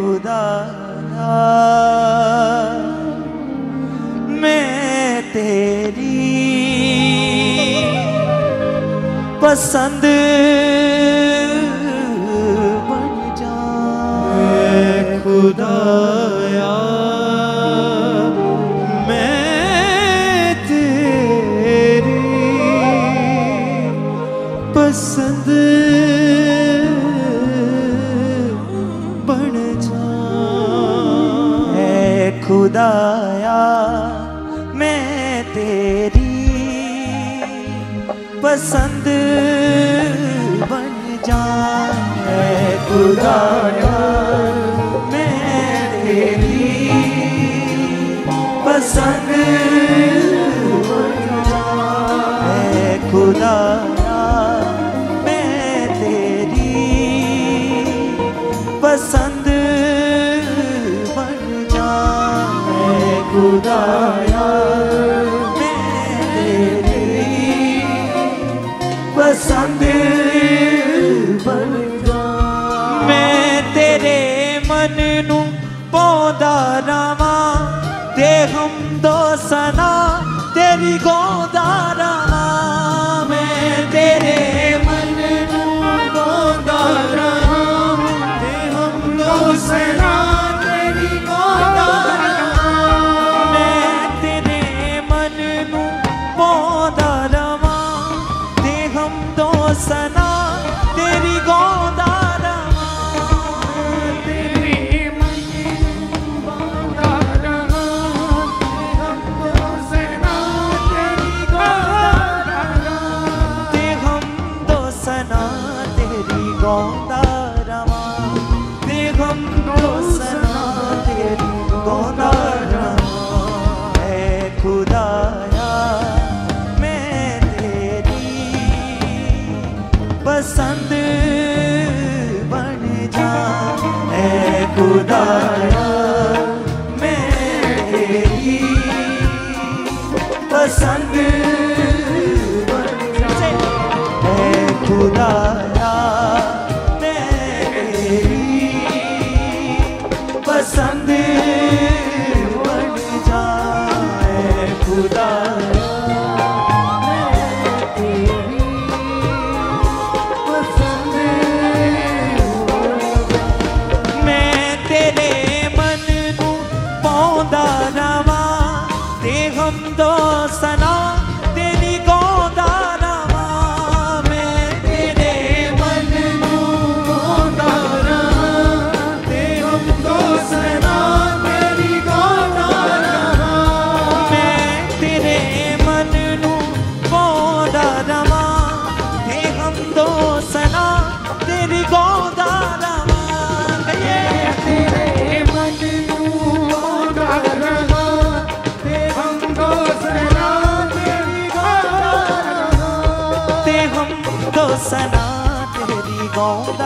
खुदा। मैं तेरी पसंद खुदाया मैं तेरी पसंद बन जा खुदाया मैं तेरी पसंद बन जा खुदा बसंत sunbeam.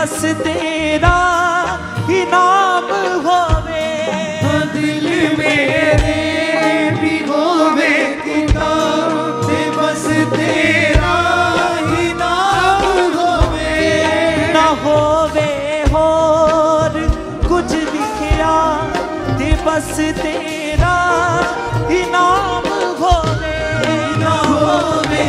बस तेरा ही नाम होवे। दिल मेरे भी होवे किताब बस तेरा ही नाम होवे। ना होवे और कुछ लिखिया ते बस तेरा ही नाम होवे। ना होवे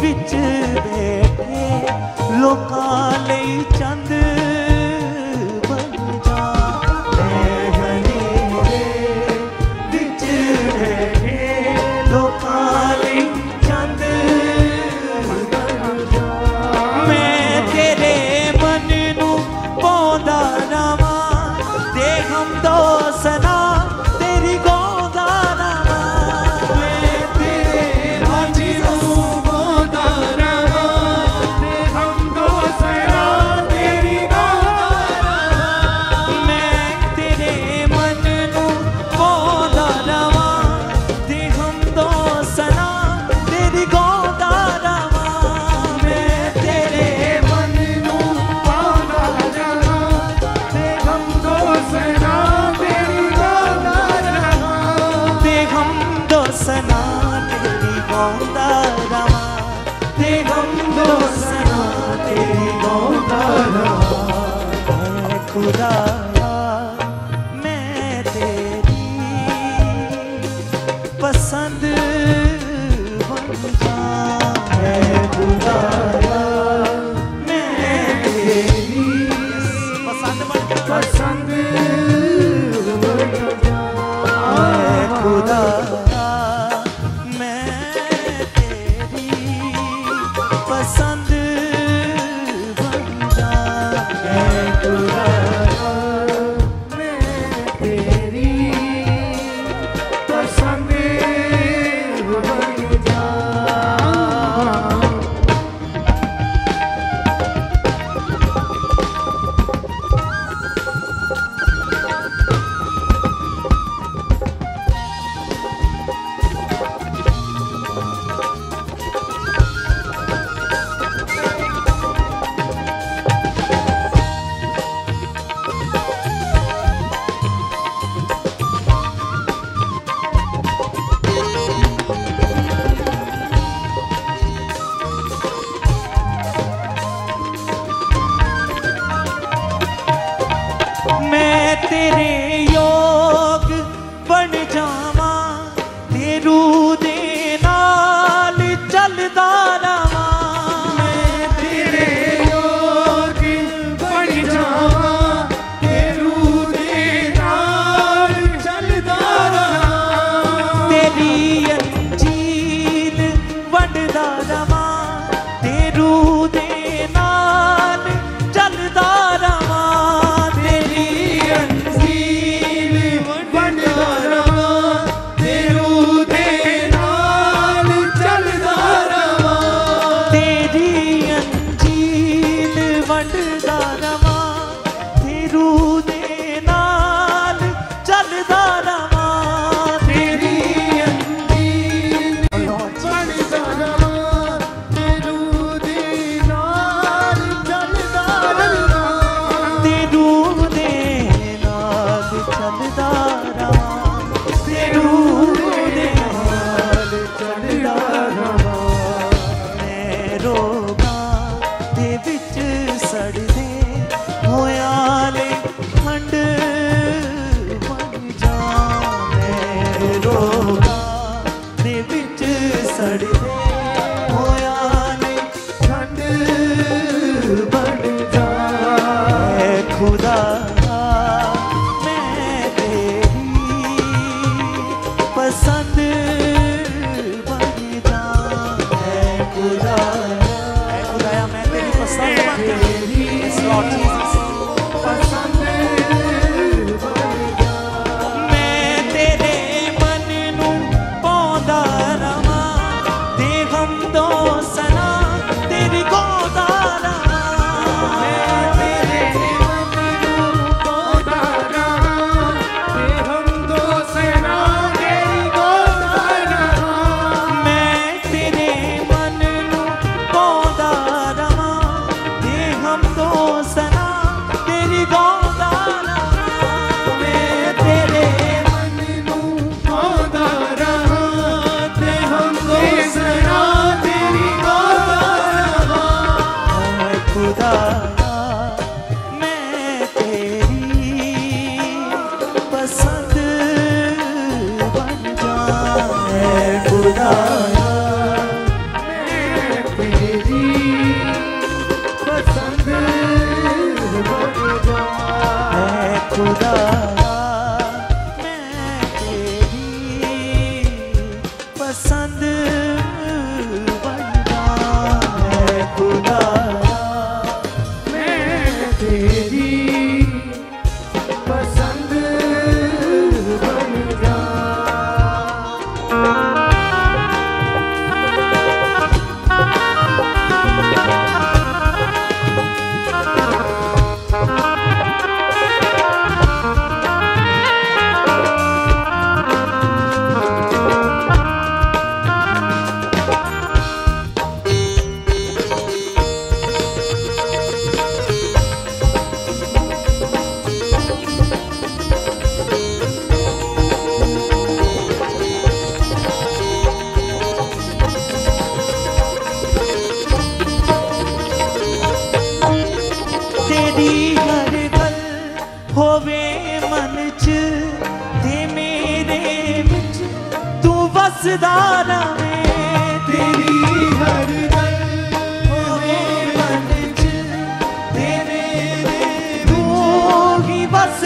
ਵਿੱਚ ਬੈਠੇ ਲੋਕਾਂ ਲਈ ਚੰਦ your तेरे Yes, Lord Jesus. पसंद खुदा।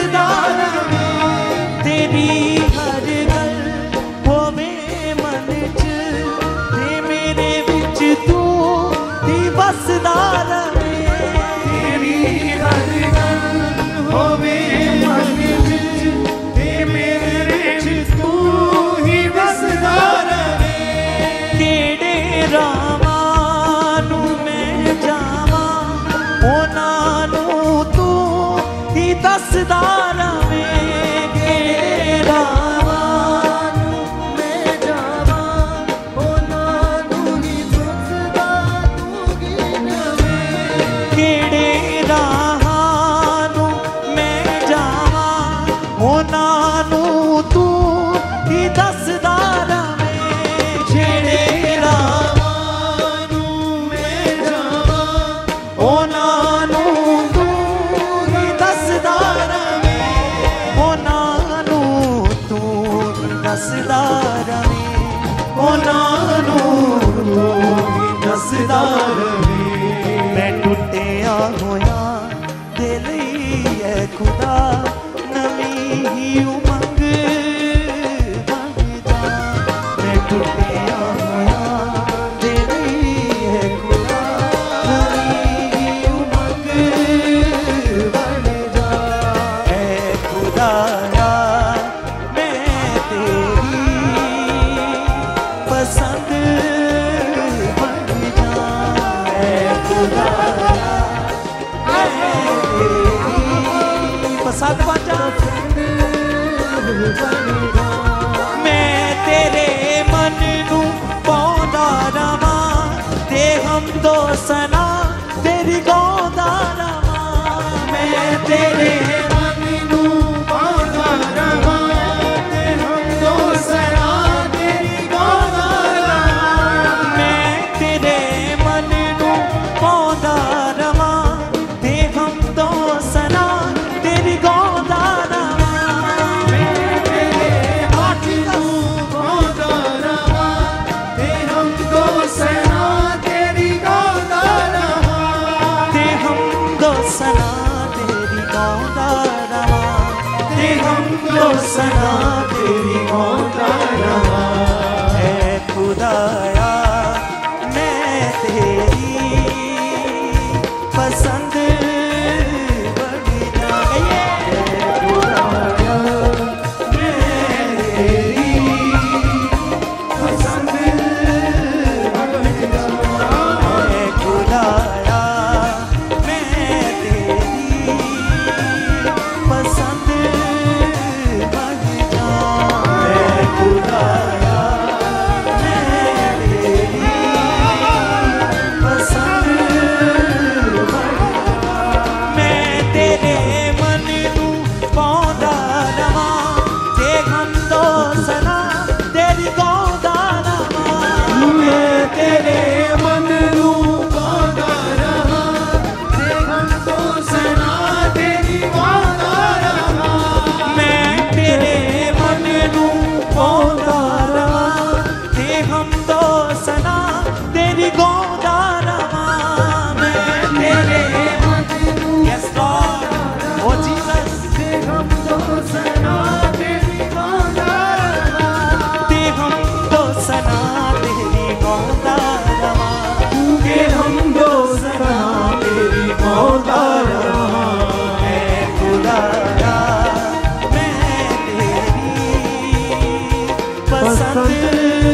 知道。होया दिल ही है खुदा। साथ बाजा मैं तेरे मन नू पौदा रवा ते हम दो सना, तेरी गौदा रवा मैं तेरे सना तेरी मौत रहा है खुदा pasante.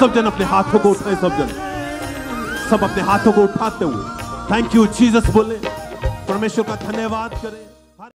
सब जन अपने हाथों को उठाए सब जन। सब अपने हाथों को उठाते हुए। थैंक यू जीसस बोले। परमेश्वर का धन्यवाद करें।